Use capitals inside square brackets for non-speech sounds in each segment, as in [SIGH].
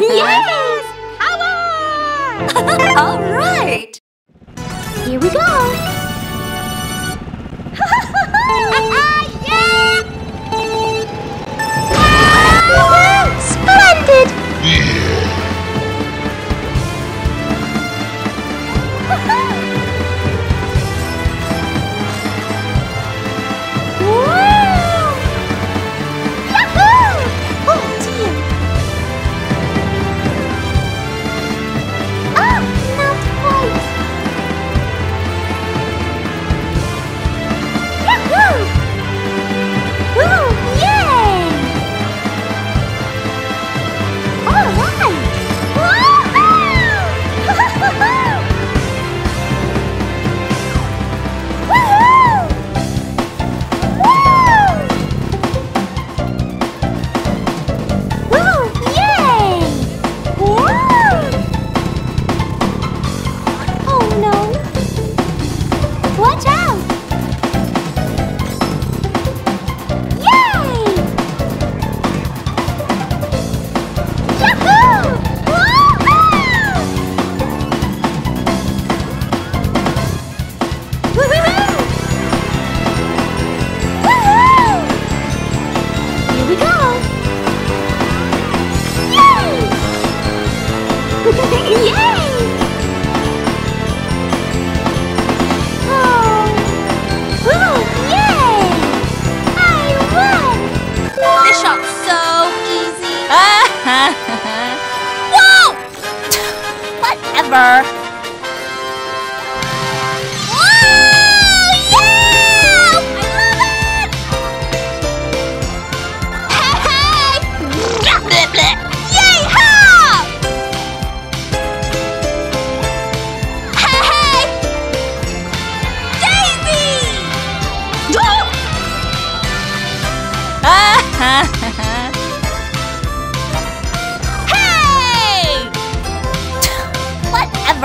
yes! Power! All right! Here we go! Bye.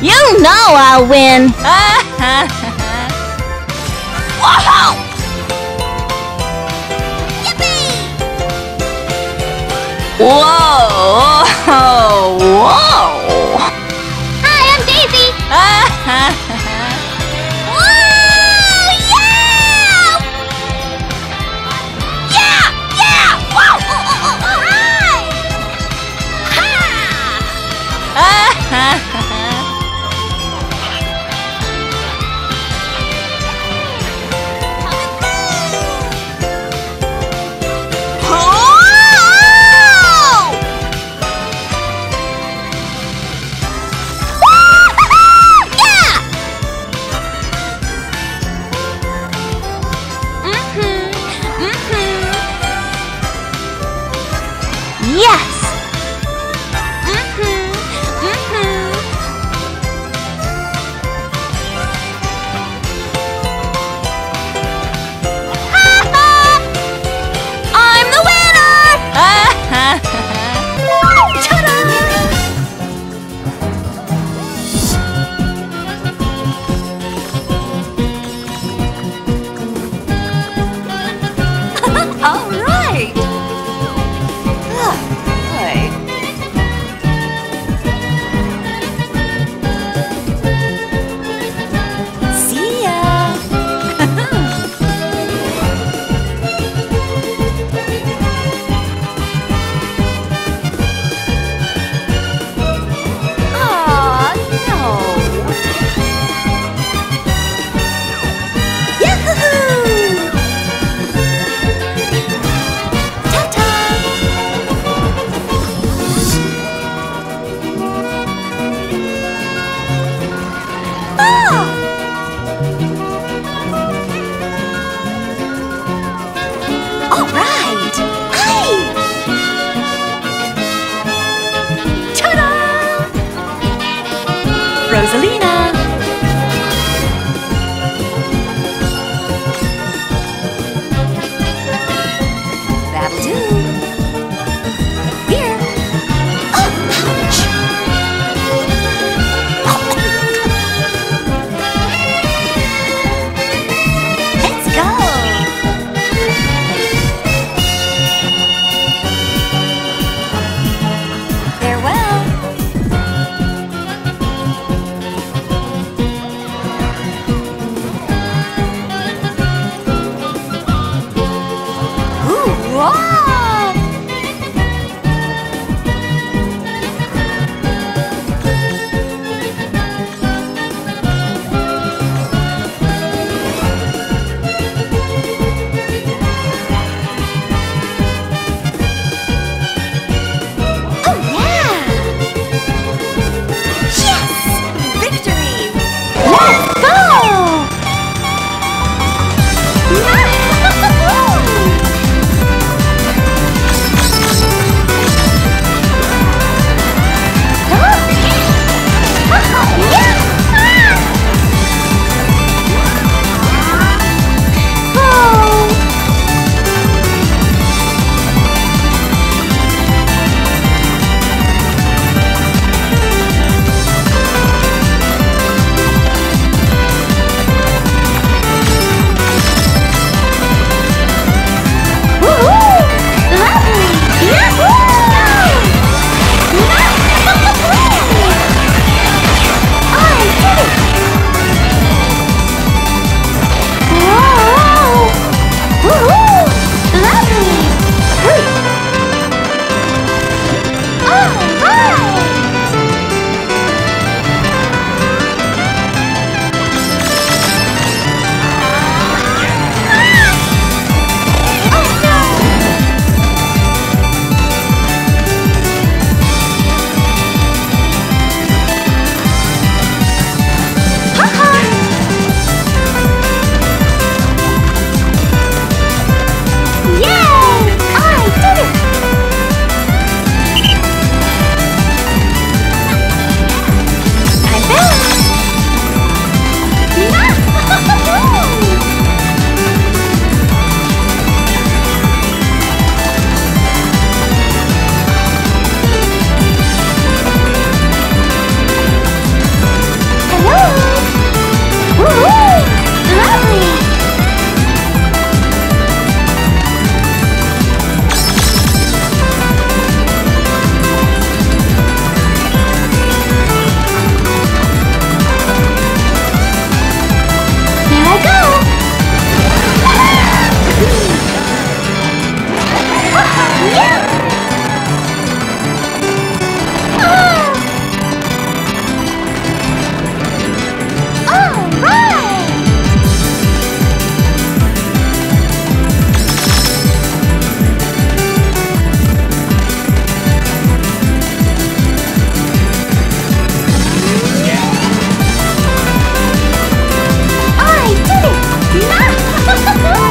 You know I'll win! [LAUGHS] Whoa! Yippee! Whoa! ¡Ja! [LAUGHS]